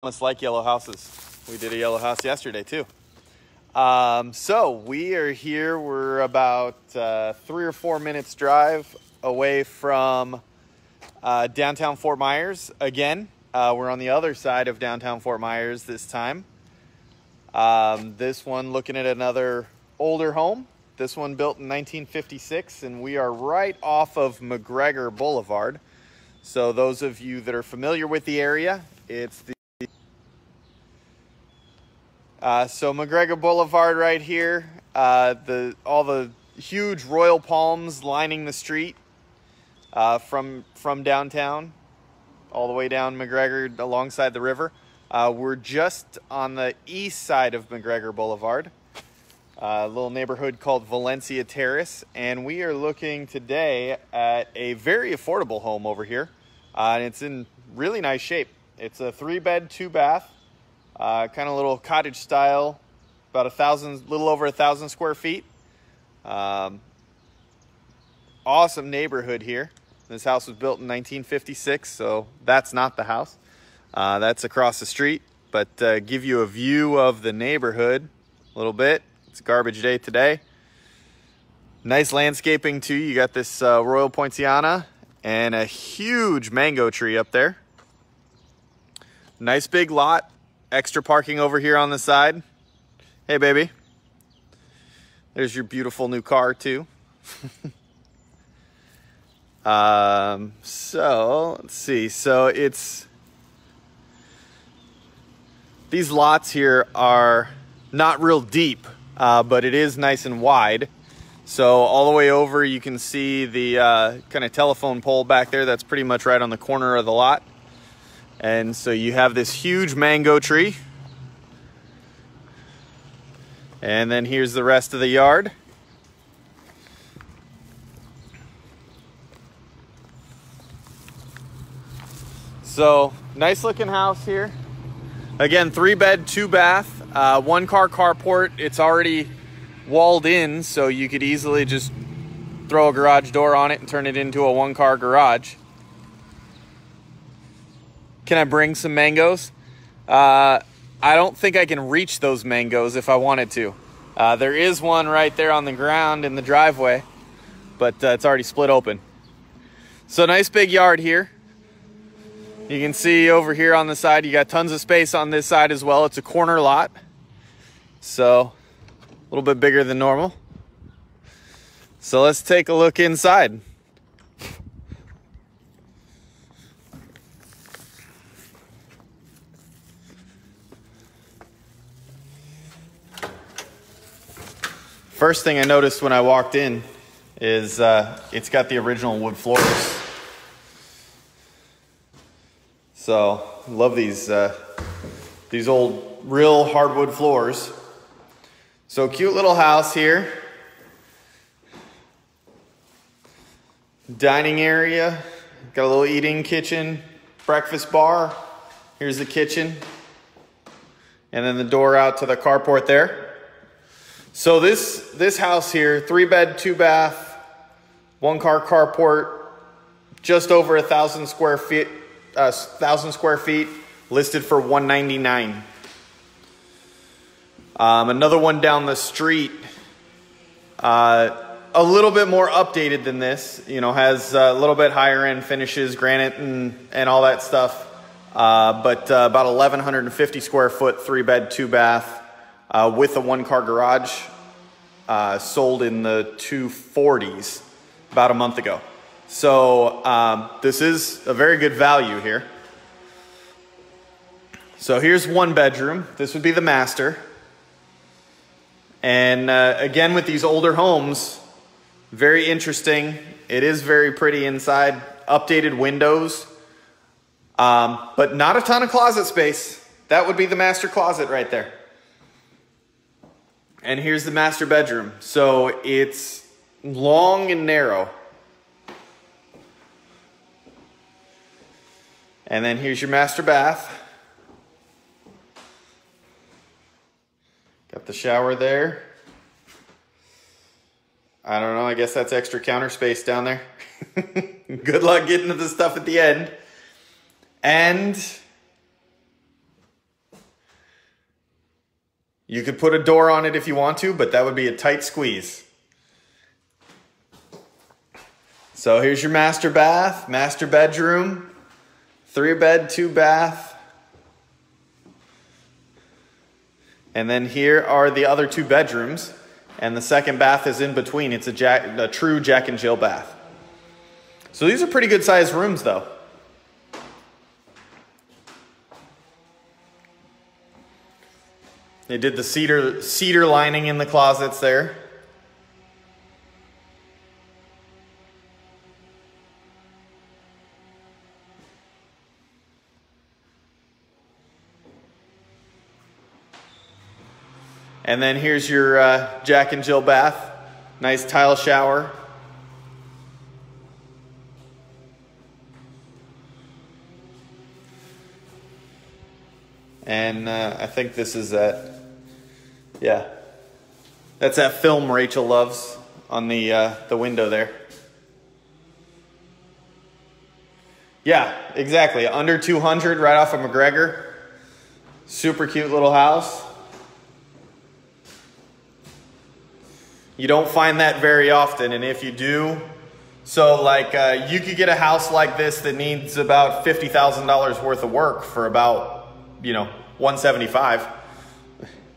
almost like yellow houses. We did a yellow house yesterday too. Um, so we are here. We're about uh, three or four minutes drive away from uh, downtown Fort Myers. Again, uh, we're on the other side of downtown Fort Myers this time. Um, this one looking at another older home. This one built in 1956, and we are right off of McGregor Boulevard. So those of you that are familiar with the area, it's the so McGregor Boulevard right here, uh, the all the huge royal palms lining the street uh, from from downtown, all the way down McGregor alongside the river. Uh, we're just on the east side of McGregor Boulevard, uh, a little neighborhood called Valencia Terrace, and we are looking today at a very affordable home over here, uh, and it's in really nice shape. It's a three bed, two bath. Uh, kind of little cottage style, about a thousand, little over a thousand square feet. Um, awesome neighborhood here. This house was built in 1956, so that's not the house. Uh, that's across the street, but uh, give you a view of the neighborhood a little bit. It's garbage day today. Nice landscaping too. You got this uh, Royal Poinciana and a huge mango tree up there. Nice big lot extra parking over here on the side. Hey, baby. There's your beautiful new car, too. um, so, let's see. So, it's. These lots here are not real deep, uh, but it is nice and wide. So, all the way over, you can see the uh, kind of telephone pole back there. That's pretty much right on the corner of the lot. And so you have this huge mango tree. And then here's the rest of the yard. So nice looking house here. Again, three bed, two bath, uh, one car carport. It's already walled in, so you could easily just throw a garage door on it and turn it into a one car garage. Can I bring some mangoes? Uh, I don't think I can reach those mangoes if I wanted to. Uh, there is one right there on the ground in the driveway, but uh, it's already split open. So nice big yard here. You can see over here on the side, you got tons of space on this side as well. It's a corner lot, so a little bit bigger than normal. So let's take a look inside. First thing I noticed when I walked in is uh, it's got the original wood floors. So love these uh, these old real hardwood floors. So cute little house here. Dining area, got a little eating kitchen, breakfast bar. Here's the kitchen. And then the door out to the carport there. So this this house here, three bed, two bath, one car carport, just over a thousand square feet, uh, thousand square feet, listed for one ninety nine. Um, another one down the street, uh, a little bit more updated than this. You know, has a little bit higher end finishes, granite and and all that stuff. Uh, but uh, about 1,150 square foot, three bed, two bath uh, with a one car garage, uh, sold in the 240s about a month ago. So um, this is a very good value here. So here's one bedroom. This would be the master. And uh, again, with these older homes, very interesting. It is very pretty inside. Updated windows, um, but not a ton of closet space. That would be the master closet right there. And here's the master bedroom. So it's long and narrow. And then here's your master bath. Got the shower there. I don't know, I guess that's extra counter space down there. Good luck getting to the stuff at the end. And You could put a door on it if you want to, but that would be a tight squeeze. So here's your master bath, master bedroom, three bed, two bath. And then here are the other two bedrooms, and the second bath is in between. It's a, jack, a true Jack and Jill bath. So these are pretty good sized rooms though. They did the cedar, cedar lining in the closets there. And then here's your uh, Jack and Jill bath. Nice tile shower. And uh, I think this is that yeah. That's that film Rachel loves on the, uh, the window there. Yeah, exactly. Under 200 right off of McGregor. Super cute little house. You don't find that very often, and if you do, so like uh, you could get a house like this that needs about $50,000 worth of work for about, you know, 175.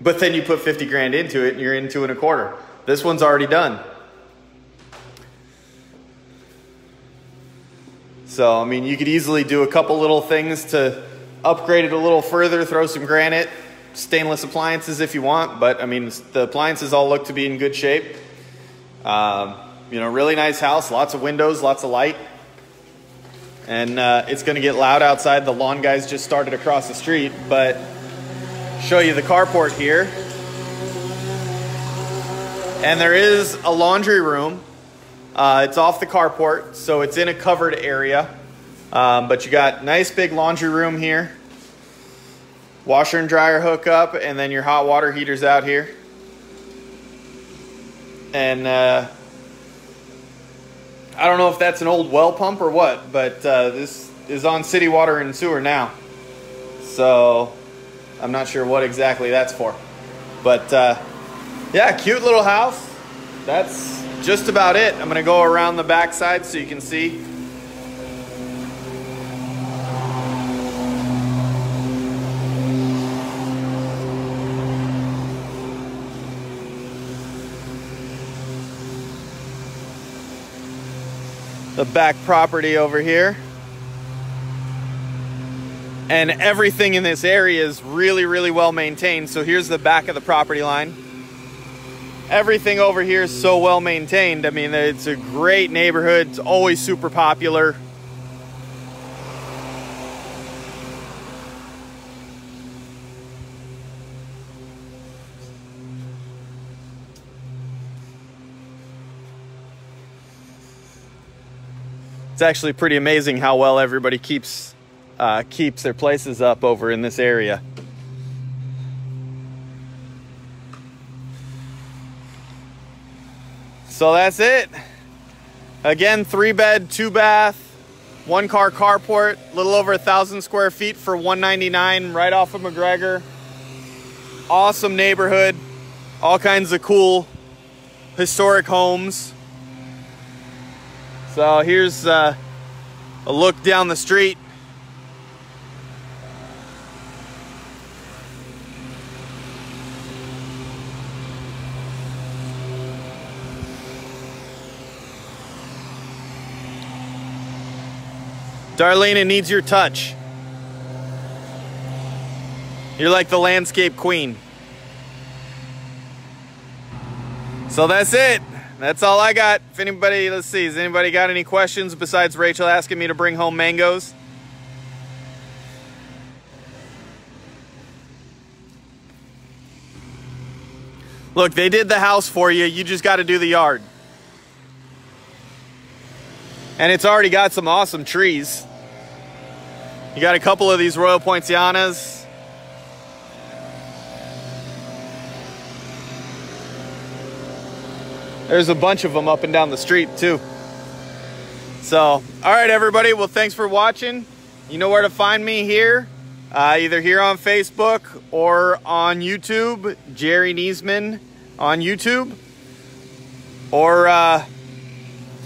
But then you put 50 grand into it and you're in two and a quarter. This one's already done. So, I mean, you could easily do a couple little things to upgrade it a little further, throw some granite, stainless appliances if you want, but I mean, the appliances all look to be in good shape. Um, you know, really nice house, lots of windows, lots of light. And uh, it's going to get loud outside. The lawn guys just started across the street, but show you the carport here. And there is a laundry room. Uh, it's off the carport, so it's in a covered area. Um, but you got nice big laundry room here. Washer and dryer hookup, and then your hot water heaters out here. And uh, I don't know if that's an old well pump or what, but uh, this is on city water and sewer now. So I'm not sure what exactly that's for. But uh, yeah, cute little house. That's just about it. I'm gonna go around the backside so you can see. The back property over here and everything in this area is really, really well maintained. So here's the back of the property line. Everything over here is so well maintained. I mean, it's a great neighborhood. It's always super popular. It's actually pretty amazing how well everybody keeps uh, keeps their places up over in this area. So that's it. Again, three bed, two bath, one car carport, a little over a thousand square feet for 199 right off of McGregor. Awesome neighborhood, all kinds of cool historic homes. So here's uh, a look down the street. Darlene, it needs your touch. You're like the landscape queen. So that's it. That's all I got. If anybody, let's see, has anybody got any questions besides Rachel asking me to bring home mangoes? Look, they did the house for you. You just got to do the yard. And it's already got some awesome trees. You got a couple of these Royal Poincianas. There's a bunch of them up and down the street too. So, all right, everybody. Well, thanks for watching. You know where to find me here uh, either here on Facebook or on YouTube, Jerry Niesman on YouTube. Or uh,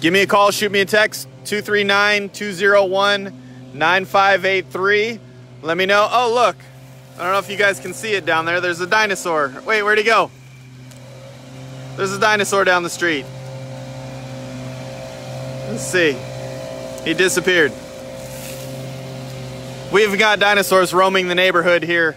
give me a call, shoot me a text, 239 201 9583. Let me know. Oh, look. I don't know if you guys can see it down there. There's a dinosaur. Wait, where'd he go? There's a dinosaur down the street. Let's see. He disappeared. We've got dinosaurs roaming the neighborhood here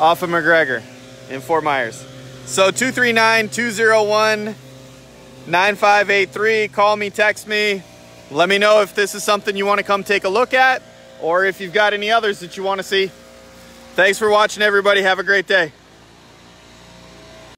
off of McGregor in Fort Myers. So 239-201-9583. Call me, text me. Let me know if this is something you want to come take a look at or if you've got any others that you want to see. Thanks for watching, everybody. Have a great day.